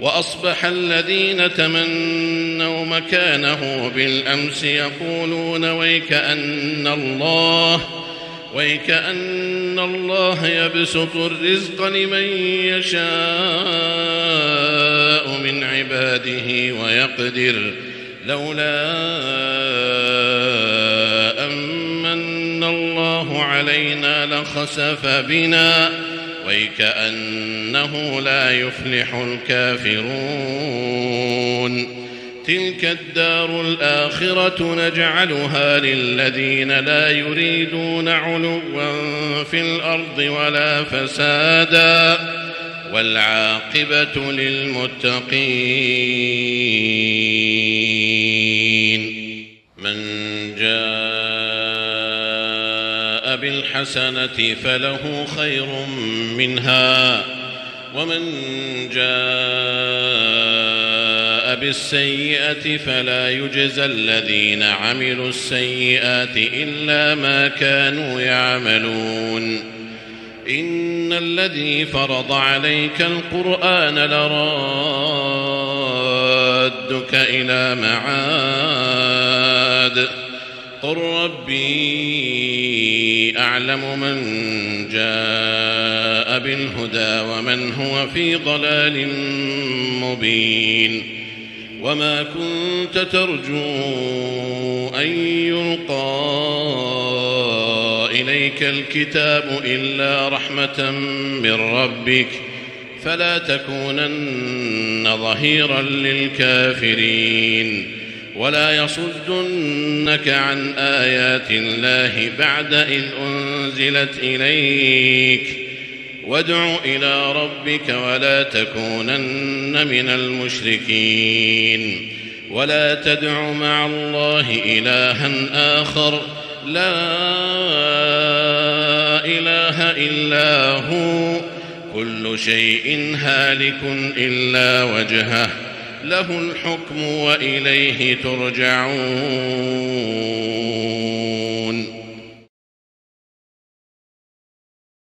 وأصبح الذين تمنوا مكانه بالأمس يقولون ويكأن الله ويكأن الله يبسط الرزق لمن يشاء من عباده ويقدر. لولا أمن الله علينا لخسف بنا. ويكأنه لا يفلح الكافرون. تلك الدار الآخرة نجعلها للذين لا يريدون علوا في الأرض ولا فسادا. والعاقبة للمتقين. جاء بالحسنة فله خير منها ومن جاء بالسيئة فلا يجزى الذين عملوا السيئات إلا ما كانوا يعملون. إن الذي فرض عليك القرآن لرادك إلى معاد قل ربي أعلم من جاء بالهدى ومن هو في ضلال مبين وما كنت ترجو أن يلقى إليك الكتاب إلا رحمة من ربك فلا تكونن ظهيرا للكافرين ولا يصدنك عن آيات الله بعد إذ أنزلت إليك. وادع إلى ربك ولا تكونن من المشركين. ولا تدع مع الله إلها آخر. لا إله إلا هو. كل شيء هالك إلا وجهه. له الحكم وإليه ترجعون.